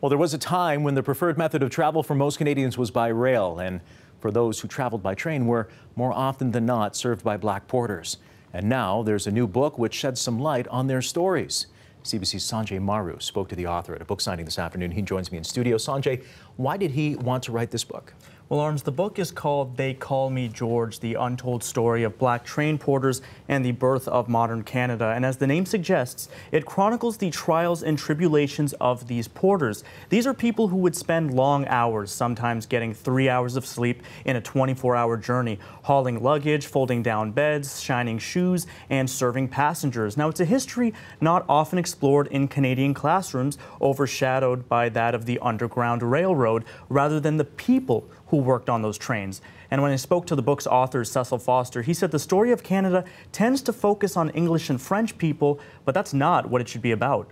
Well, there was a time when the preferred method of travel for most Canadians was by rail, and for those who traveled by train were more often than not served by black porters. And now there's a new book which sheds some light on their stories. CBC's Sanjay Maru spoke to the author at a book signing this afternoon. He joins me in studio. Sanjay, why did he want to write this book? Well, Arms, the book is called They Call Me George, the untold story of black train porters and the birth of modern Canada. And as the name suggests, it chronicles the trials and tribulations of these porters. These are people who would spend long hours, sometimes getting three hours of sleep in a 24-hour journey, hauling luggage, folding down beds, shining shoes, and serving passengers. Now, it's a history not often explored in Canadian classrooms, overshadowed by that of the Underground Railroad, rather than the people who worked on those trains. And when I spoke to the book's author, Cecil Foster, he said the story of Canada tends to focus on English and French people, but that's not what it should be about.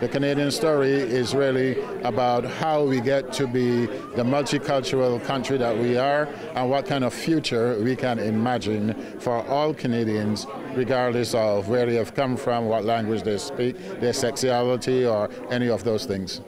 The Canadian story is really about how we get to be the multicultural country that we are and what kind of future we can imagine for all Canadians, regardless of where they have come from, what language they speak, their sexuality, or any of those things.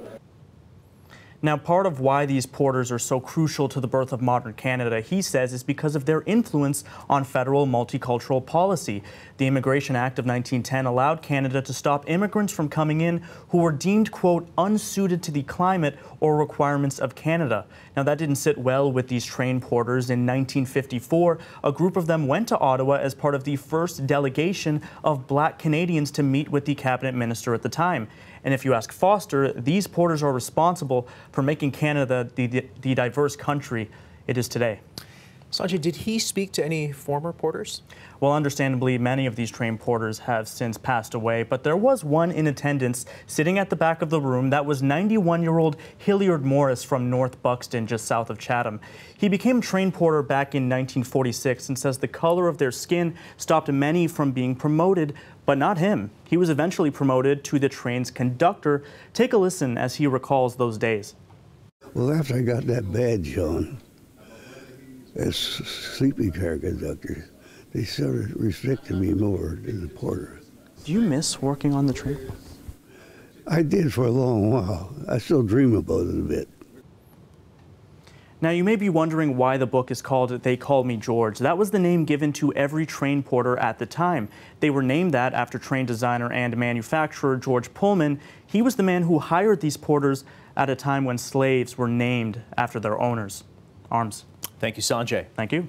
Now, part of why these porters are so crucial to the birth of modern Canada, he says, is because of their influence on federal multicultural policy. The Immigration Act of 1910 allowed Canada to stop immigrants from coming in who were deemed, quote, unsuited to the climate or requirements of Canada. Now, that didn't sit well with these train porters. In 1954, a group of them went to Ottawa as part of the first delegation of black Canadians to meet with the cabinet minister at the time. And if you ask Foster, these porters are responsible for making Canada the, the, the diverse country it is today. Sanjay, did he speak to any former porters? Well, understandably, many of these train porters have since passed away, but there was one in attendance sitting at the back of the room. That was 91-year-old Hilliard Morris from North Buxton, just south of Chatham. He became train porter back in 1946 and says the color of their skin stopped many from being promoted, but not him. He was eventually promoted to the train's conductor. Take a listen as he recalls those days. Well, after I got that badge on as sleeping car conductor, they started restricting me more than the porter. Do you miss working on the train? I did for a long while. I still dream about it a bit. Now, you may be wondering why the book is called They Call Me George. That was the name given to every train porter at the time. They were named that after train designer and manufacturer George Pullman. He was the man who hired these porters at a time when slaves were named after their owners. Arms. Thank you, Sanjay. Thank you.